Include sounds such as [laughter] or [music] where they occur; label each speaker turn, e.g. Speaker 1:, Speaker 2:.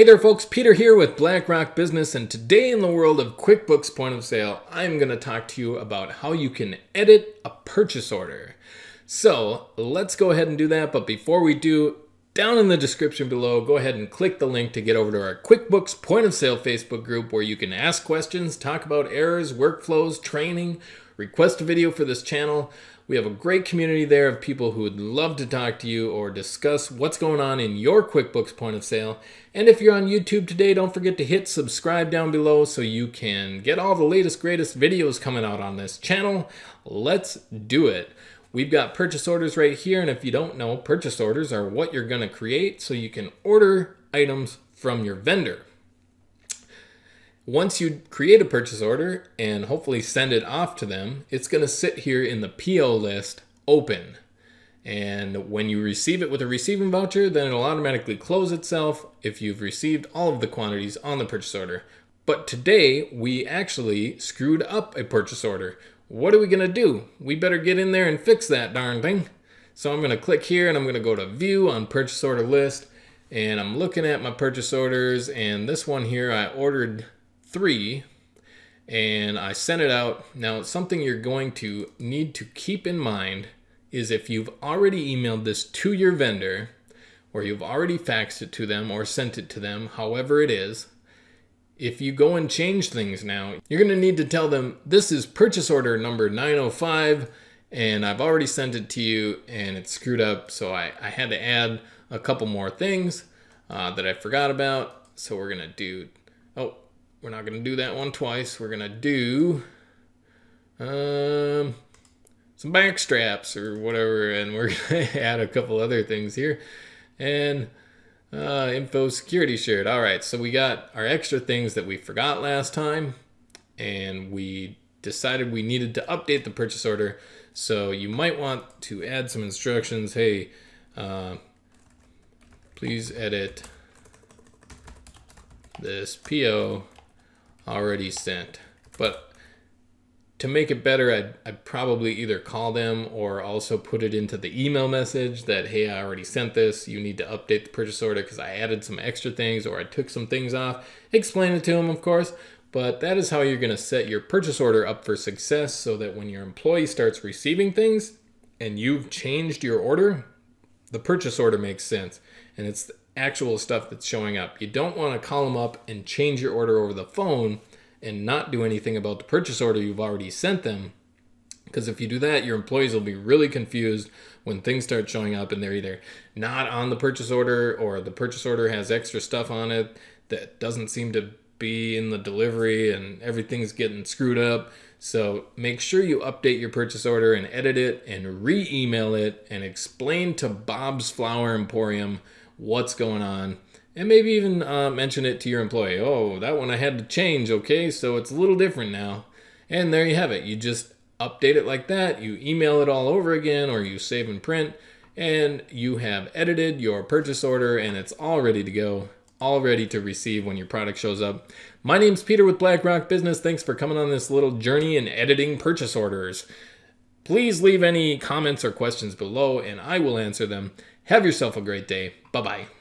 Speaker 1: Hey there, folks. Peter here with BlackRock Business, and today in the world of QuickBooks Point of Sale, I'm going to talk to you about how you can edit a purchase order. So let's go ahead and do that. But before we do, down in the description below, go ahead and click the link to get over to our QuickBooks Point of Sale Facebook group where you can ask questions, talk about errors, workflows, training, request a video for this channel. We have a great community there of people who would love to talk to you or discuss what's going on in your QuickBooks point of sale. And if you're on YouTube today, don't forget to hit subscribe down below so you can get all the latest, greatest videos coming out on this channel. Let's do it. We've got purchase orders right here, and if you don't know, purchase orders are what you're going to create so you can order items from your vendor. Once you create a purchase order and hopefully send it off to them, it's going to sit here in the PO list open. And when you receive it with a receiving voucher, then it'll automatically close itself if you've received all of the quantities on the purchase order. But today, we actually screwed up a purchase order. What are we going to do? We better get in there and fix that darn thing. So I'm going to click here and I'm going to go to View on Purchase Order List. And I'm looking at my purchase orders. And this one here, I ordered three and I sent it out. Now, something you're going to need to keep in mind is if you've already emailed this to your vendor, or you've already faxed it to them or sent it to them, however it is, if you go and change things now, you're going to need to tell them this is purchase order number 905 and I've already sent it to you and it's screwed up. So I, I had to add a couple more things uh, that I forgot about. So we're going to do, oh, we're not going to do that one twice. We're going to do um, some back straps or whatever, and we're [laughs] to add a couple other things here. And uh, info security shirt. All right, so we got our extra things that we forgot last time, and we decided we needed to update the purchase order. So you might want to add some instructions. Hey, uh, please edit this PO already sent. But to make it better, I'd, I'd, probably either call them or also put it into the email message that, hey, I already sent this. You need to update the purchase order because I added some extra things or I took some things off. Explain it to them, of course. But that is how you're going to set your purchase order up for success so that when your employee starts receiving things and you've changed your order, the purchase order makes sense. And it's actual stuff that's showing up. You don't want to call them up and change your order over the phone and not do anything about the purchase order you've already sent them. Because if you do that, your employees will be really confused when things start showing up and they're either not on the purchase order or the purchase order has extra stuff on it that doesn't seem to be in the delivery and everything's getting screwed up. So make sure you update your purchase order and edit it and re email it and explain to Bob's Flower Emporium what's going on, and maybe even uh, mention it to your employee. Oh, that one I had to change, okay, so it's a little different now. And there you have it. You just update it like that, you email it all over again, or you save and print, and you have edited your purchase order, and it's all ready to go, all ready to receive when your product shows up. My name's Peter with BlackRock Business. Thanks for coming on this little journey in editing purchase orders. Please leave any comments or questions below, and I will answer them. Have yourself a great day. Bye bye.